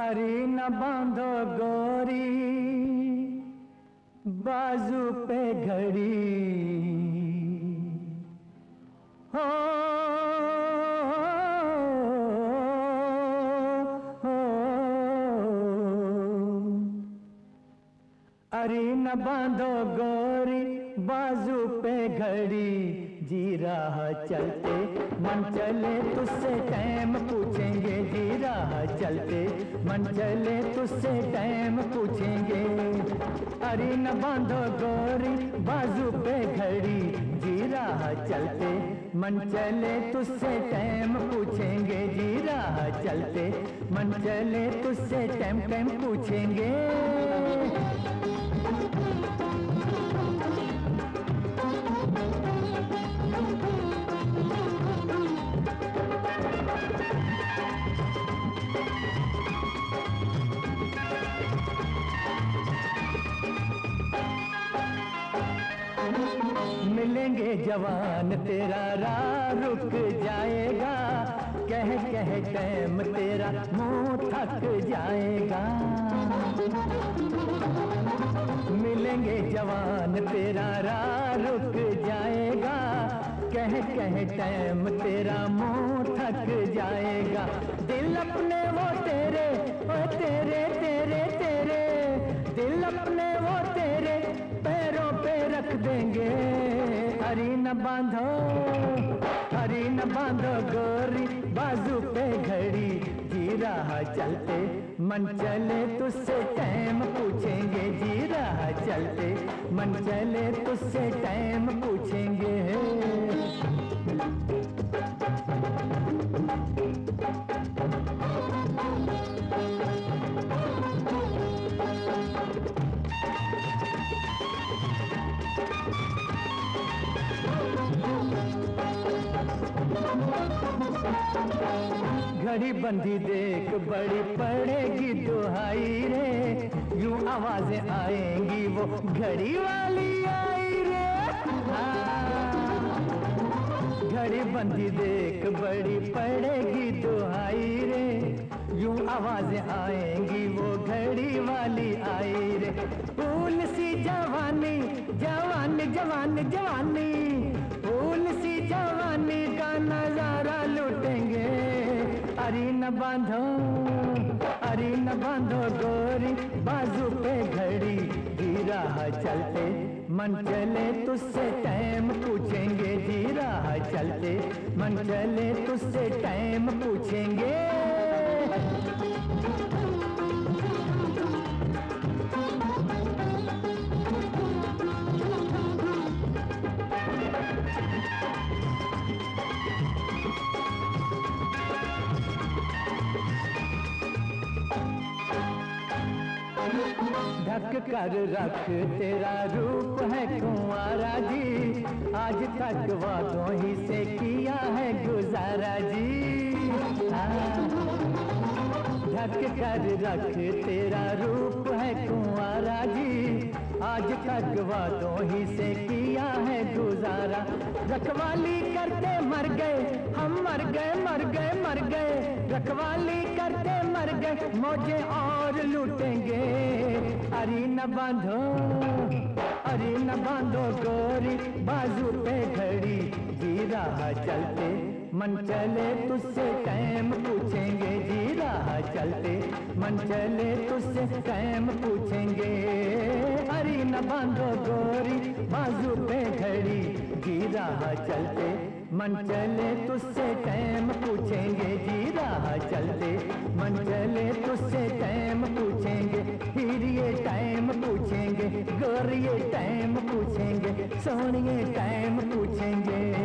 अरे न बांधो गोरी बाजू पे घड़ी। हो, अरे न बांधो गोरी बाजू पे घड़ी जी रहा चलते, मन चले तुझसे टाइम पूछेंगे। जी रहा चलते, मन चले तुझसे टाइम पूछेंगे। अरे न बांधो गोरी, बाजू पे घड़ी जी रहा चलते, मन चले तुझसे टाइम पूछेंगे। जी रहा चलते, मन चले तुझसे टाइम टाइम पूछेंगे। मिलेंगे जवान तेरा राह रुक जाएगा। कह कह टाइम तेरा मुँह थक जाएगा। मिलेंगे जवान तेरा राह रुक जाएगा। कह कह टाइम तेरा मुँह थक जाएगा। दिल अपने वो तेरे बांधो, हरी न बांधो, गोरी बाजू पे घड़ी। जी रहा चलते, मन चले तुझसे टाइम पूछेंगे। जी रहा चलते, मन चले तुझसे टाइम घड़ी बंदी देख, बड़ी पड़ेगी दुहाई रे। यूँ आवाज़ें आएँगी, वो घड़ी वाली आई रे। हाँ। घड़ी बंदी देख, बड़ी पड़ेगी दुहाई रे। यूँ आवाज़ें आएँगी, वो घड़ी वाली आई रे। फूल सी जवानी, जवान जवान, जवानी। बांधो, अरे न बांधो गोरी, बाजू पे घड़ी रहा चलते। मन चले तुझसे टाइम पूछेंगे रहा चलते। मन चले तुझसे टाइम पूछेंगे। ढक कर रख, तेरा रूप है कुंवारा जी आज तक वादों ही से किया है गुजारा जी हाँ। ढक कर रख, तेरा रूप है कुंवारा जी आज तक वादों ही से रखवाली करते मर गए, हम मर गए मर गए मर गए। रखवाली करते मर गए, मौजे और लूटेंगे। अरे न बांधो, अरे न बांधो गोरी, बाजू पे घड़ी, जी रहा चलते। मन चले तुझसे टाइम पूछेंगे, जी रहा चलते। मन चले तुझसे टाइम पूछेंगे। अरे न बांधो गोरी, बाजू पे घड़ी जी रहा चलते, मन चले तुझसे टाइम पूछेंगे जी रहा चलते, मन चले तुझसे टाइम पूछेंगे ये टाइम पूछेंगे, गोरिए टाइम पूछेंगे, सोनिए टाइम पूछेंगे।